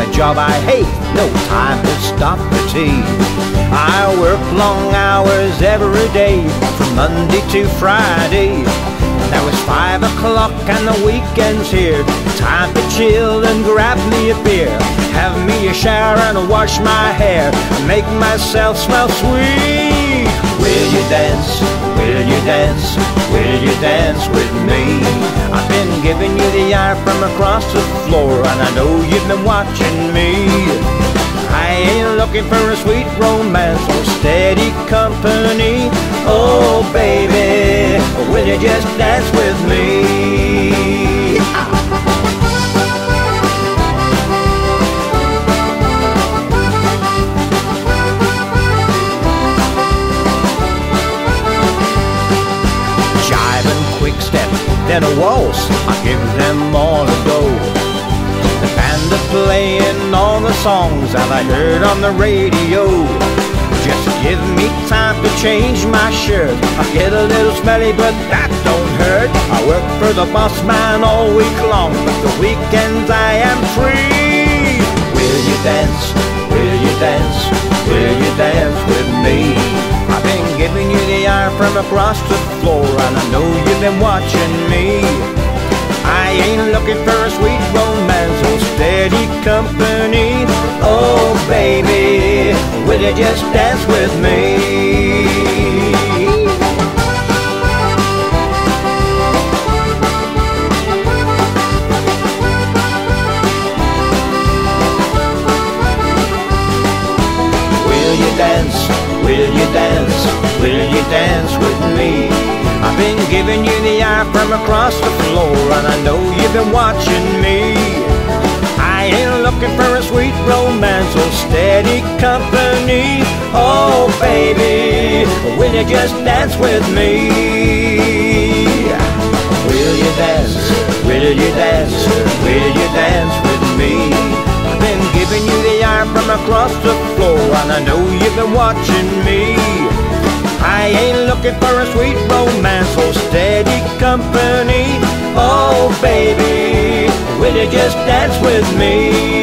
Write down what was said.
a job I hate, no time to stop the tea. I work long hours every day, from Monday to Friday. That was five o'clock and the weekend's here. Time to chill and grab me a beer. Have me a shower and wash my hair. Make myself smell sweet. Will you dance? Will you dance? Will you dance with me? I've been giving you eye from across the floor, and I know you've been watching me. I ain't looking for a sweet romance or steady company. Oh, baby, will you just dance with me? Jive and then a waltz. I give songs that I heard on the radio. Just give me time to change my shirt. I get a little smelly, but that don't hurt. I work for the boss man all week long, but the weekends I am free. Will you dance? Will you dance? Will you dance with me? I've been giving you the eye from across the floor, and I know you've been watching me. I ain't looking for a sweet romance or steady company. Oh, baby, will you just dance with me? Will you dance? Will you dance? Will you dance with me? I've been giving you the eye from across the floor, and I know you've been watching me. Romance or steady company. Oh, baby, will you just dance with me? Will you dance? Will you dance? Will you dance with me? I've been giving you the eye from across the floor, and I know you've been watching me. I ain't looking for a sweet romance or steady company. Oh, baby, will you just dance with me?